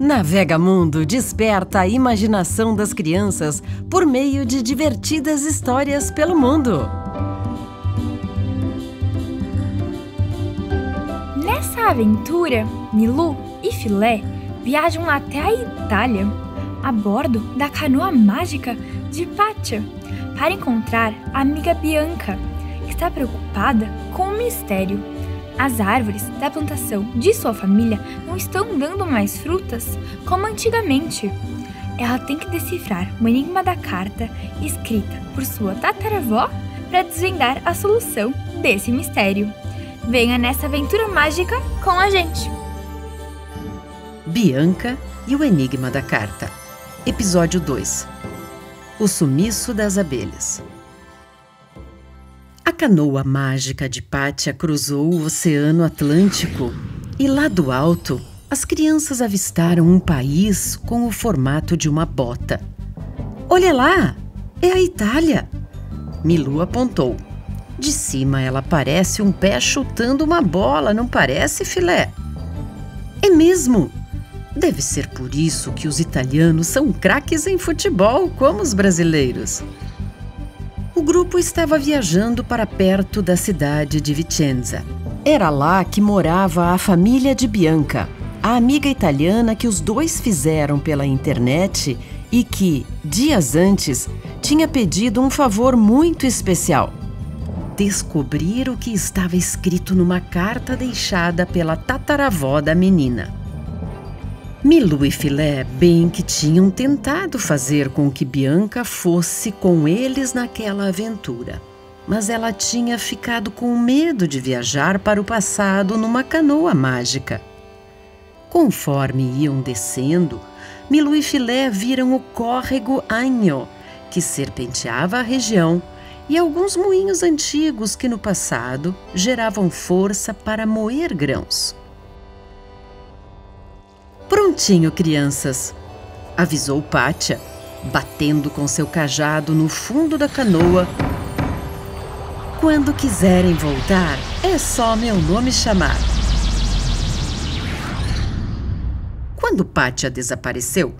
Navega Mundo desperta a imaginação das crianças por meio de divertidas histórias pelo mundo. Nessa aventura, Milu e Filé viajam até a Itália a bordo da canoa mágica de Pátia para encontrar a amiga Bianca, que está preocupada com o mistério. As árvores da plantação de sua família não estão dando mais frutas como antigamente. Ela tem que decifrar o enigma da carta escrita por sua tataravó para desvendar a solução desse mistério. Venha nessa aventura mágica com a gente! Bianca e o Enigma da Carta. Episódio 2 O Sumiço das Abelhas. A canoa mágica de Pátia cruzou o Oceano Atlântico e lá do alto as crianças avistaram um país com o formato de uma bota. Olha lá! É a Itália! Milu apontou. De cima ela parece um pé chutando uma bola, não parece, filé? É mesmo! Deve ser por isso que os italianos são craques em futebol, como os brasileiros. Grupo estava viajando para perto da cidade de Vicenza. Era lá que morava a família de Bianca, a amiga italiana que os dois fizeram pela internet e que, dias antes, tinha pedido um favor muito especial descobrir o que estava escrito numa carta deixada pela tataravó da menina. Milu e Filé bem que tinham tentado fazer com que Bianca fosse com eles naquela aventura, mas ela tinha ficado com medo de viajar para o passado numa canoa mágica. Conforme iam descendo, Milu e Filé viram o córrego Anho, que serpenteava a região e alguns moinhos antigos que no passado geravam força para moer grãos. Prontinho, crianças, avisou Pátia, batendo com seu cajado no fundo da canoa. Quando quiserem voltar, é só meu nome chamar. Quando Pátia desapareceu,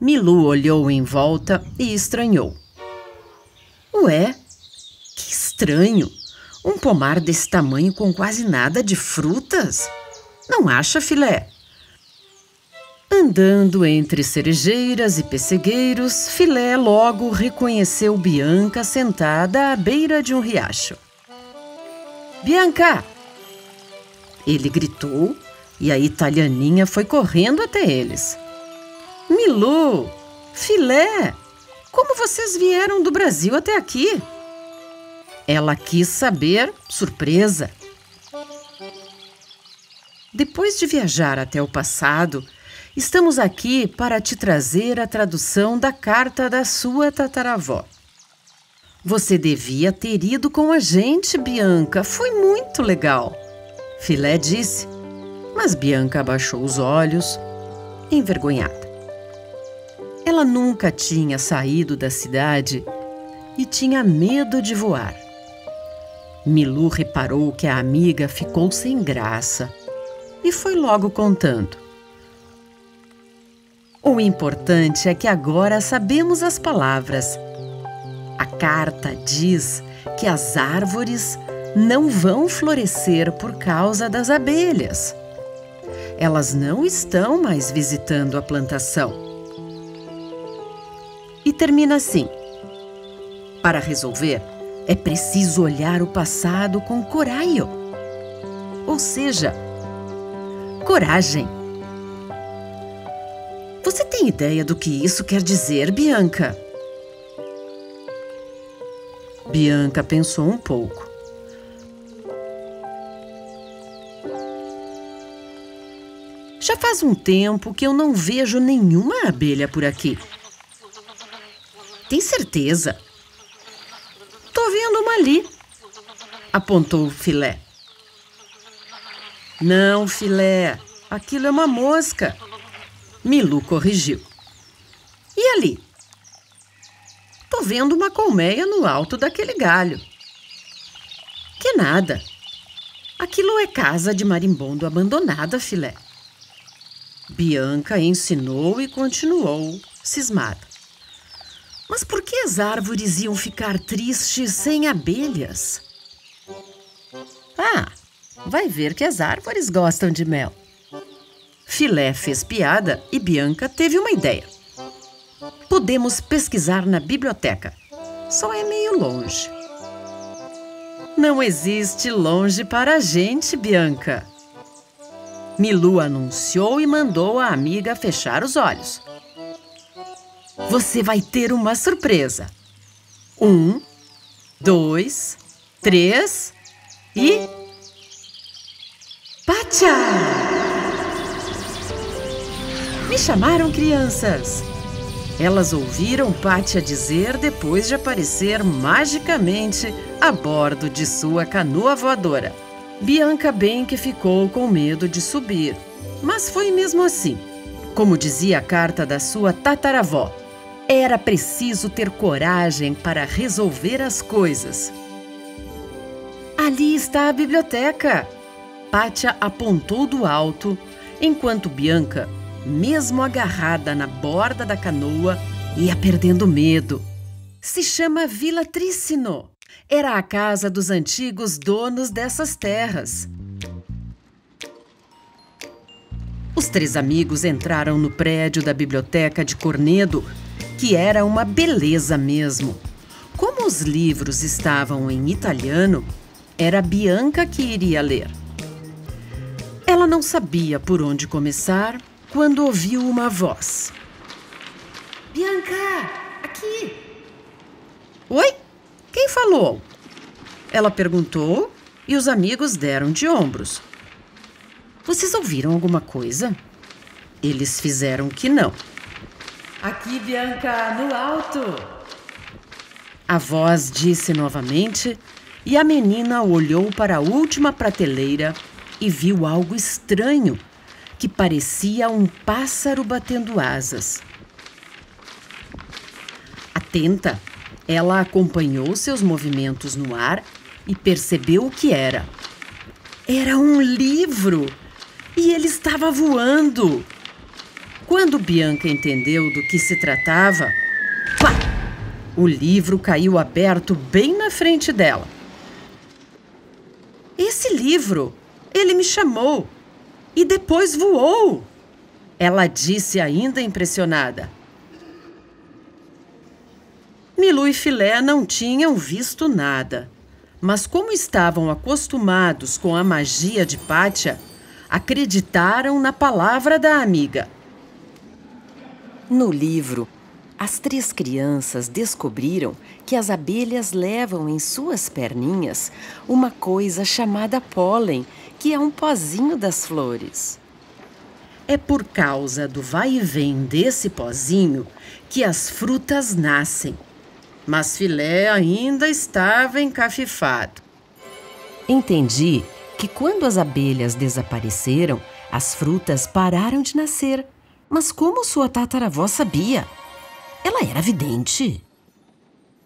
Milu olhou em volta e estranhou. Ué, estranho. Um pomar desse tamanho com quase nada de frutas? Não acha, filé? Andando entre cerejeiras e pessegueiros, Filé logo reconheceu Bianca sentada à beira de um riacho. Bianca! Ele gritou e a italianinha foi correndo até eles. Milu! Filé! Como vocês vieram do Brasil até aqui? Ela quis saber, surpresa. Depois de viajar até o passado, estamos aqui para te trazer a tradução da carta da sua tataravó. Você devia ter ido com a gente, Bianca. Foi muito legal. Filé disse, mas Bianca abaixou os olhos, envergonhada. Ela nunca tinha saído da cidade e tinha medo de voar. Milu reparou que a amiga ficou sem graça e foi logo contando. O importante é que agora sabemos as palavras. A carta diz que as árvores não vão florescer por causa das abelhas. Elas não estão mais visitando a plantação. E termina assim: Para resolver, é preciso olhar o passado com coraio. Ou seja, coragem. Você tem ideia do que isso quer dizer, Bianca? Bianca pensou um pouco. Já faz um tempo que eu não vejo nenhuma abelha por aqui. Tem certeza? vendo uma ali, apontou o filé. Não, filé, aquilo é uma mosca. Milu corrigiu. E ali? Tô vendo uma colmeia no alto daquele galho. Que nada. Aquilo é casa de marimbondo abandonada, filé. Bianca ensinou e continuou, cismada. Mas por que as árvores iam ficar tristes sem abelhas? Ah, vai ver que as árvores gostam de mel. Filé fez piada e Bianca teve uma ideia. Podemos pesquisar na biblioteca. Só é meio longe. Não existe longe para a gente, Bianca. Milu anunciou e mandou a amiga fechar os olhos. Você vai ter uma surpresa. Um, dois, três e. Pacha! Me chamaram crianças. Elas ouviram Pátia dizer depois de aparecer magicamente a bordo de sua canoa voadora. Bianca bem que ficou com medo de subir, mas foi mesmo assim. Como dizia a carta da sua tataravó, era preciso ter coragem para resolver as coisas. Ali está a biblioteca. Pátia apontou do alto, enquanto Bianca mesmo agarrada na borda da canoa, ia perdendo medo. Se chama Vila Trícino. Era a casa dos antigos donos dessas terras. Os três amigos entraram no prédio da biblioteca de Cornedo, que era uma beleza mesmo. Como os livros estavam em italiano, era Bianca que iria ler. Ela não sabia por onde começar quando ouviu uma voz. Bianca, aqui! Oi? Quem falou? Ela perguntou e os amigos deram de ombros. Vocês ouviram alguma coisa? Eles fizeram que não. Aqui, Bianca, no alto! A voz disse novamente e a menina olhou para a última prateleira e viu algo estranho que parecia um pássaro batendo asas. Atenta, ela acompanhou seus movimentos no ar e percebeu o que era. Era um livro! E ele estava voando! Quando Bianca entendeu do que se tratava, pá! O livro caiu aberto bem na frente dela. Esse livro! Ele me chamou! E depois voou. Ela disse, ainda impressionada. Milu e Filé não tinham visto nada, mas como estavam acostumados com a magia de Pátia, acreditaram na palavra da amiga. No livro, as três crianças descobriram que as abelhas levam em suas perninhas uma coisa chamada pólen que é um pozinho das flores. É por causa do vai e vem desse pozinho que as frutas nascem. Mas Filé ainda estava encafifado. Entendi que quando as abelhas desapareceram, as frutas pararam de nascer. Mas como sua tataravó sabia? Ela era vidente.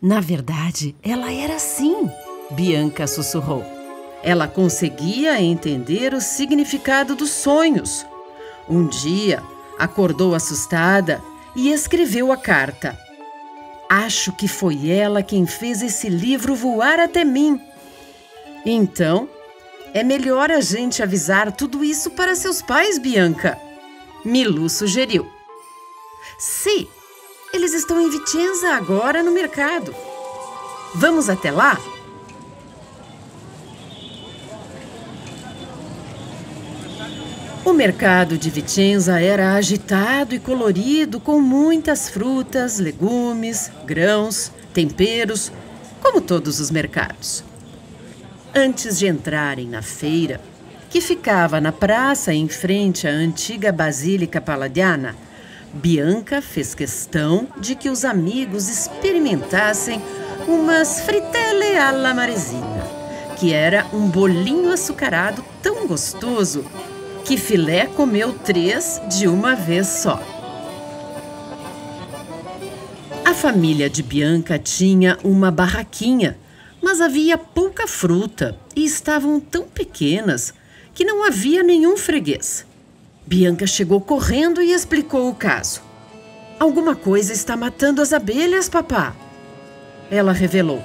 Na verdade, ela era sim, Bianca sussurrou. Ela conseguia entender o significado dos sonhos. Um dia, acordou assustada e escreveu a carta. Acho que foi ela quem fez esse livro voar até mim. Então, é melhor a gente avisar tudo isso para seus pais, Bianca. Milu sugeriu. Sim, eles estão em Vicenza agora no mercado. Vamos até lá? O mercado de Vicenza era agitado e colorido, com muitas frutas, legumes, grãos, temperos, como todos os mercados. Antes de entrarem na feira, que ficava na praça em frente à antiga Basílica Paladiana, Bianca fez questão de que os amigos experimentassem umas fritelle alla maresina, que era um bolinho açucarado tão gostoso que Filé comeu três de uma vez só. A família de Bianca tinha uma barraquinha, mas havia pouca fruta e estavam tão pequenas que não havia nenhum freguês. Bianca chegou correndo e explicou o caso. Alguma coisa está matando as abelhas, papá. Ela revelou.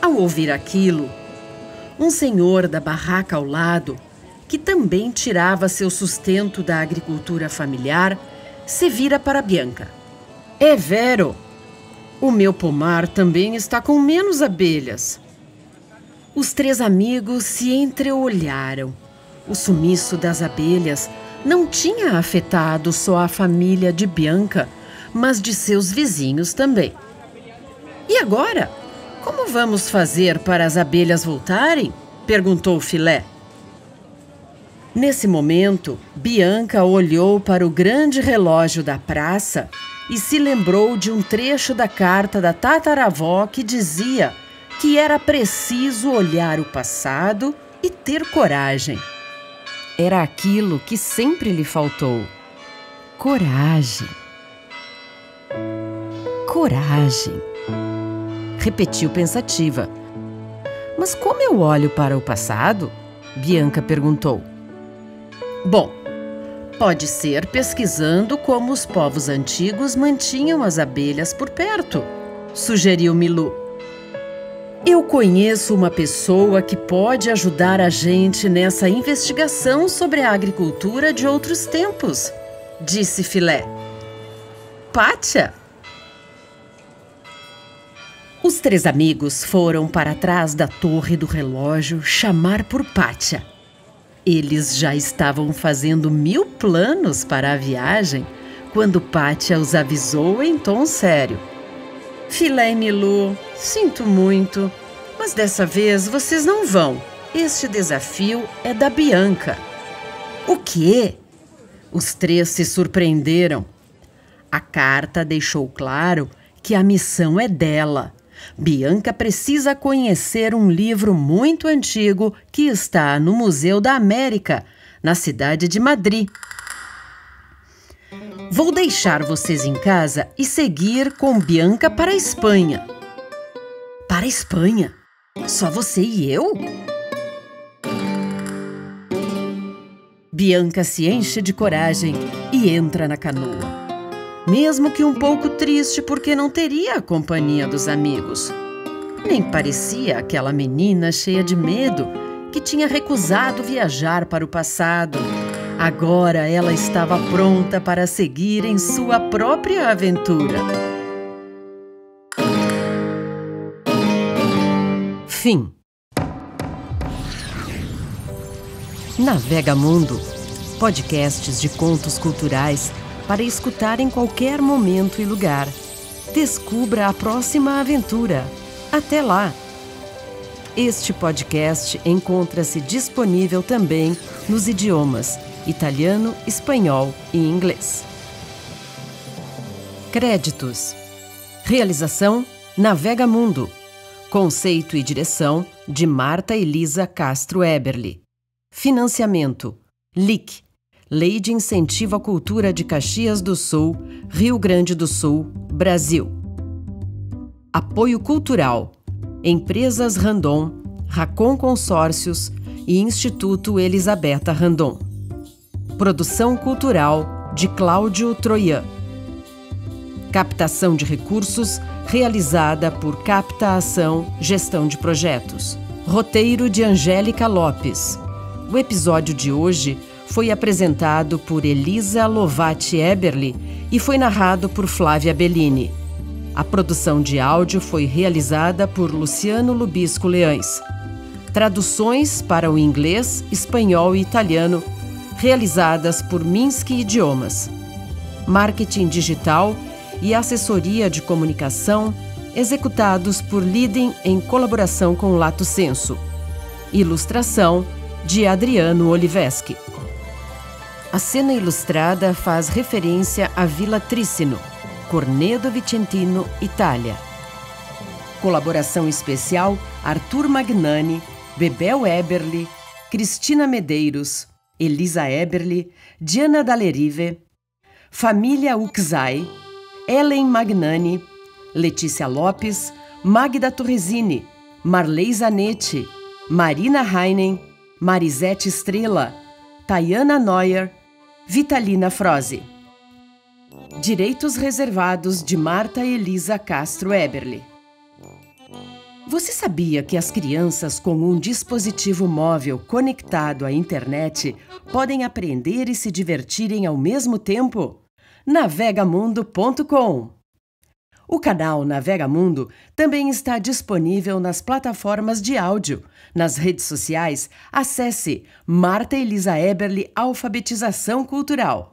Ao ouvir aquilo, um senhor da barraca ao lado, que também tirava seu sustento da agricultura familiar, se vira para Bianca. É vero. O meu pomar também está com menos abelhas. Os três amigos se entreolharam. O sumiço das abelhas não tinha afetado só a família de Bianca, mas de seus vizinhos também. E agora? Como vamos fazer para as abelhas voltarem? perguntou Filé. Nesse momento, Bianca olhou para o grande relógio da praça e se lembrou de um trecho da carta da tataravó que dizia que era preciso olhar o passado e ter coragem. Era aquilo que sempre lhe faltou: coragem. Coragem. Repetiu pensativa. Mas como eu olho para o passado? Bianca perguntou. Bom, pode ser pesquisando como os povos antigos mantinham as abelhas por perto, sugeriu Milu. Eu conheço uma pessoa que pode ajudar a gente nessa investigação sobre a agricultura de outros tempos, disse Filé. Pátia? Os três amigos foram para trás da torre do relógio chamar por Pátia. Eles já estavam fazendo mil planos para a viagem quando Pátia os avisou em tom sério. Filé e Milu, sinto muito, mas dessa vez vocês não vão. Este desafio é da Bianca. O quê? Os três se surpreenderam. A carta deixou claro que a missão é dela Bianca precisa conhecer um livro muito antigo que está no Museu da América, na cidade de Madrid. Vou deixar vocês em casa e seguir com Bianca para a Espanha. Para a Espanha? Só você e eu? Bianca se enche de coragem e entra na canoa mesmo que um pouco triste porque não teria a companhia dos amigos. Nem parecia aquela menina cheia de medo que tinha recusado viajar para o passado. Agora ela estava pronta para seguir em sua própria aventura. Fim. Navega Mundo podcasts de contos culturais para escutar em qualquer momento e lugar. Descubra a próxima aventura. Até lá! Este podcast encontra-se disponível também nos idiomas italiano, espanhol e inglês. Créditos: Realização Navega Mundo. Conceito e direção de Marta Elisa Castro Eberly. Financiamento: LIC Lei de Incentivo à Cultura de Caxias do Sul, Rio Grande do Sul, Brasil. Apoio Cultural. Empresas Randon, Racon Consórcios e Instituto Elisabetta Randon. Produção cultural de Cláudio Troian. Captação de recursos realizada por Capta Ação Gestão de Projetos. Roteiro de Angélica Lopes. O episódio de hoje foi apresentado por Elisa Lovati Eberly e foi narrado por Flávia Bellini. A produção de áudio foi realizada por Luciano Lubisco Leães. Traduções para o inglês, espanhol e italiano realizadas por Minsky Idiomas. Marketing digital e assessoria de comunicação executados por Liden em colaboração com Lato Senso. Ilustração de Adriano Oliveski. A cena ilustrada faz referência à Vila Trícino, Cornedo Vicentino, Itália. Colaboração especial Arthur Magnani, Bebel Eberly, Cristina Medeiros, Elisa Eberly, Diana Dallerive, Família Uxai, Ellen Magnani, Letícia Lopes, Magda Torresini, Marley Zanetti, Marina Heinen, Marisete Estrela, Tayana Neuer, Vitalina Froze. Direitos reservados de Marta Elisa Castro Eberle. Você sabia que as crianças com um dispositivo móvel conectado à internet podem aprender e se divertirem ao mesmo tempo? navegamundo.com O canal Navega Mundo também está disponível nas plataformas de áudio. Nas redes sociais, acesse Marta Elisa Eberle Alfabetização Cultural.